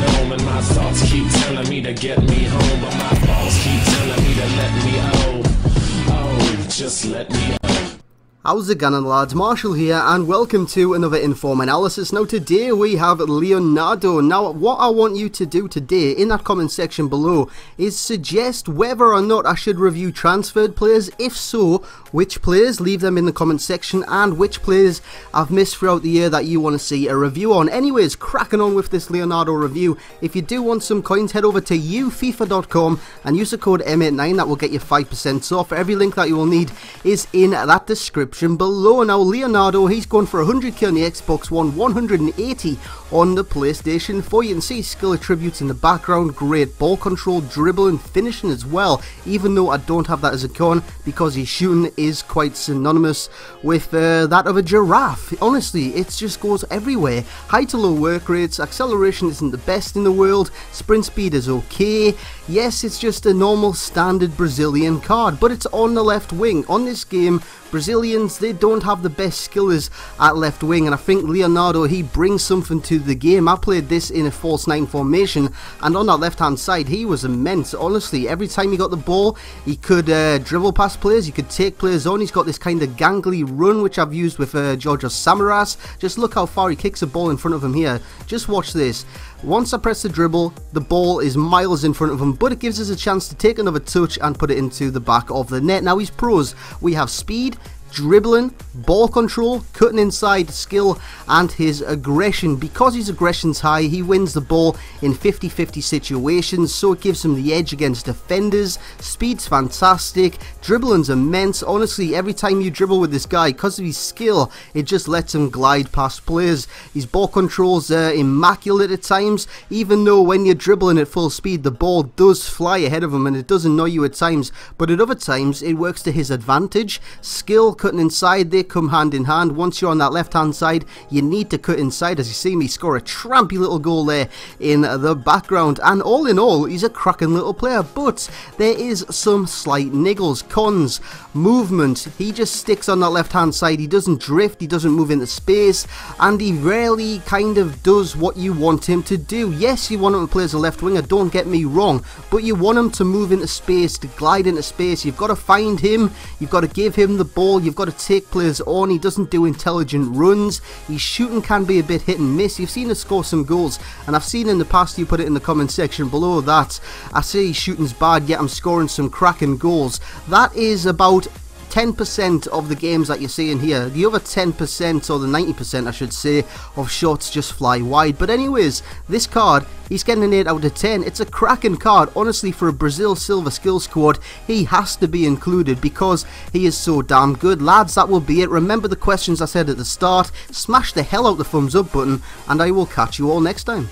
gnome and my thoughts keep telling me to get me home, but my balls keep telling me to let me oh, oh, just let me How's it going lads, Marshall here and welcome to another Inform Analysis. Now today we have Leonardo. Now what I want you to do today in that comment section below is suggest whether or not I should review transferred players. If so, which players, leave them in the comment section and which players I've missed throughout the year that you want to see a review on. Anyways, cracking on with this Leonardo review. If you do want some coins, head over to ufifa.com and use the code M89 that will get you 5% off. Every link that you will need is in that description description below. Now, Leonardo, he's going for 100k on the Xbox One, 180 on the PlayStation 4. You can see skill attributes in the background, great ball control, dribbling, finishing as well, even though I don't have that as a con because his shooting is quite synonymous with uh, that of a giraffe. Honestly, it just goes everywhere. High to low work rates, acceleration isn't the best in the world, sprint speed is okay. Yes, it's just a normal standard Brazilian card, but it's on the left wing. On this game, They don't have the best skillers at left wing, and I think Leonardo, he brings something to the game. I played this in a false nine formation, and on that left hand side, he was immense. Honestly, every time he got the ball, he could uh, dribble past players, he could take players on. He's got this kind of gangly run, which I've used with uh, Samaras. Just look how far he kicks a ball in front of him here. Just watch this. Once I press the dribble, the ball is miles in front of him, but it gives us a chance to take another touch and put it into the back of the net. Now he's pros. We have speed, dribbling, ball control, cutting inside, skill, and his aggression. Because his aggression's high, he wins the ball in 50-50 situations, so it gives him the edge against defenders. Speed's fantastic, dribbling's immense. Honestly, every time you dribble with this guy, because of his skill, it just lets him glide past players. His ball control's uh, immaculate at times, even though when you're dribbling at full speed, the ball does fly ahead of him and it does annoy you at times, but at other times, it works to his advantage. Skill cutting inside, they come hand in hand. Once you're on that left hand side, you need to cut inside. As you see me score a trampy little goal there in the background. And all in all, he's a cracking little player. But there is some slight niggles, cons, movement. He just sticks on that left hand side. He doesn't drift, he doesn't move into space, and he rarely kind of does what you want him to do. Yes, you want him to play as a left winger, don't get me wrong, but you want him to move into space, to glide into space. You've got to find him, you've got to give him the ball, You've got to take players on. He doesn't do intelligent runs. His shooting can be a bit hit and miss. You've seen him score some goals, and I've seen in the past you put it in the comment section below that I say shooting's bad, yet I'm scoring some cracking goals. That is about 10% of the games that you're seeing here. The other 10%, or the 90% I should say, of shots just fly wide. But anyways, this card, he's getting an 8 out of 10. It's a cracking card. Honestly, for a Brazil Silver Skill Squad, he has to be included because he is so damn good. Lads, that will be it. Remember the questions I said at the start. Smash the hell out the thumbs up button, and I will catch you all next time.